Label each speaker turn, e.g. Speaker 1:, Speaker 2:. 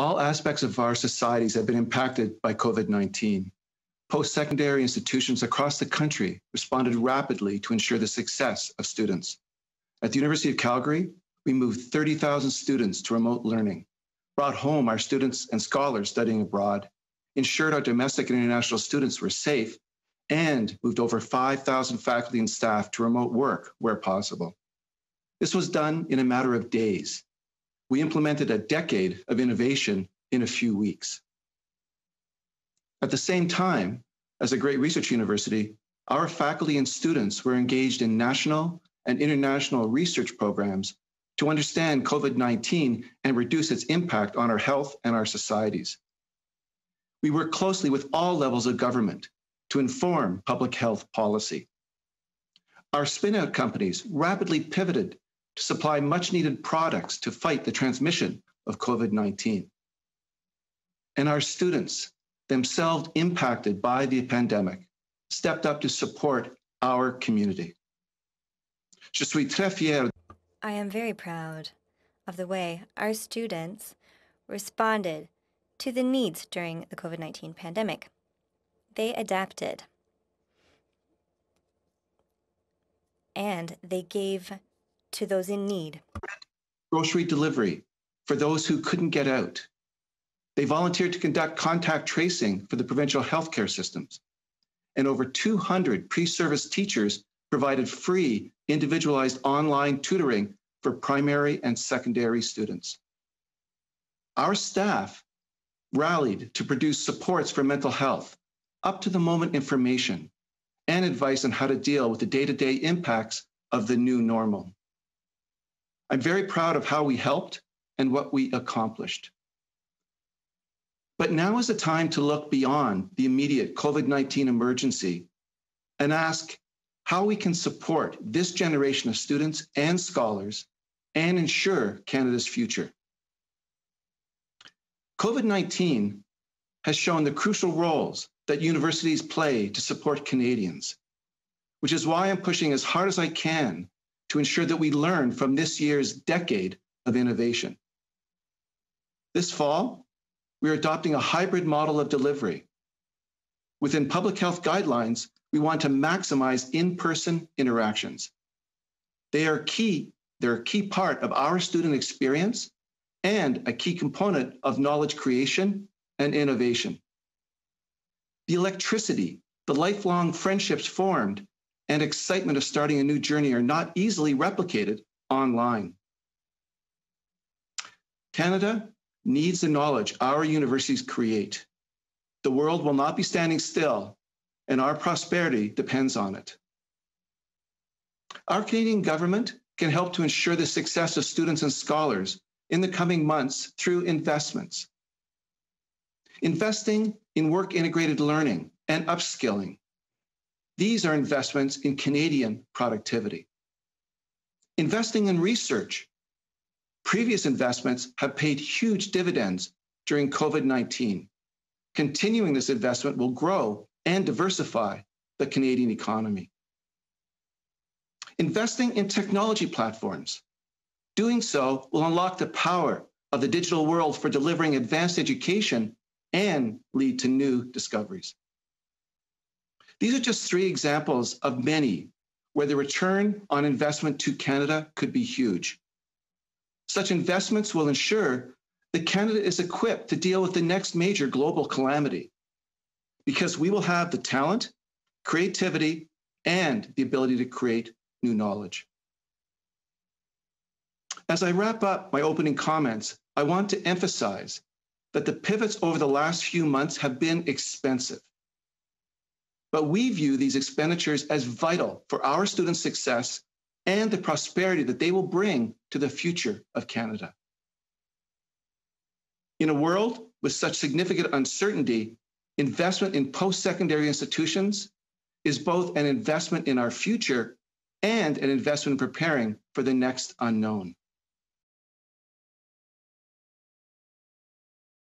Speaker 1: All aspects of our societies have been impacted by COVID 19. Post secondary institutions across the country responded rapidly to ensure the success of students. At the University of Calgary, we moved 30,000 students to remote learning, brought home our students and scholars studying abroad, ensured our domestic and international students were safe, and moved over 5,000 faculty and staff to remote work where possible. This was done in a matter of days. We implemented a decade of innovation in a few weeks. At the same time, as a great research university, our faculty and students were engaged in national and international research programs to understand COVID 19 and reduce its impact on our health and our societies. We work closely with all levels of government to inform public health policy. Our spin-out companies rapidly pivoted to supply much needed products to fight the transmission of COVID 19. And our students, themselves impacted by the pandemic, stepped up to support our community. Je suis très fier.
Speaker 2: I am very proud of the way our students responded to the needs during the COVID 19 pandemic. They adapted and they gave to those in need.
Speaker 1: Grocery delivery for those who couldn't get out. They volunteered to conduct contact tracing for the provincial healthcare systems. And over 200 pre service teachers provided free, individualized online tutoring for primary and secondary students. Our staff rallied to produce supports for mental health, up to the moment information, and advice on how to deal with the day to day impacts of the new normal. I'm very proud of how we helped and what we accomplished. But now is the time to look beyond the immediate COVID 19 emergency and ask how we can support this generation of students and scholars and ensure Canada's future. COVID 19 has shown the crucial roles that universities play to support Canadians, which is why I'm pushing as hard as I can to ensure that we learn from this year's decade of innovation. This fall, we are adopting a hybrid model of delivery. Within public health guidelines, we want to maximize in-person interactions. They are key, they're a key part of our student experience and a key component of knowledge creation and innovation. The electricity, the lifelong friendships formed, and excitement of starting a new journey are not easily replicated online. Canada needs the knowledge our universities create. The world will not be standing still, and our prosperity depends on it. Our Canadian government can help to ensure the success of students and scholars in the coming months through investments. Investing in work integrated learning and upskilling these are investments in Canadian productivity. Investing in research. Previous investments have paid huge dividends during COVID 19. Continuing this investment will grow and diversify the Canadian economy. Investing in technology platforms. Doing so will unlock the power of the digital world for delivering advanced education and lead to new discoveries. These are just three examples of many where the return on investment to Canada could be huge. Such investments will ensure that Canada is equipped to deal with the next major global calamity because we will have the talent, creativity, and the ability to create new knowledge. As I wrap up my opening comments, I want to emphasize that the pivots over the last few months have been expensive. But we view these expenditures as vital for our students' success and the prosperity that they will bring to the future of Canada. In a world with such significant uncertainty, investment in post secondary institutions is both an investment in our future and an investment in preparing for the next unknown.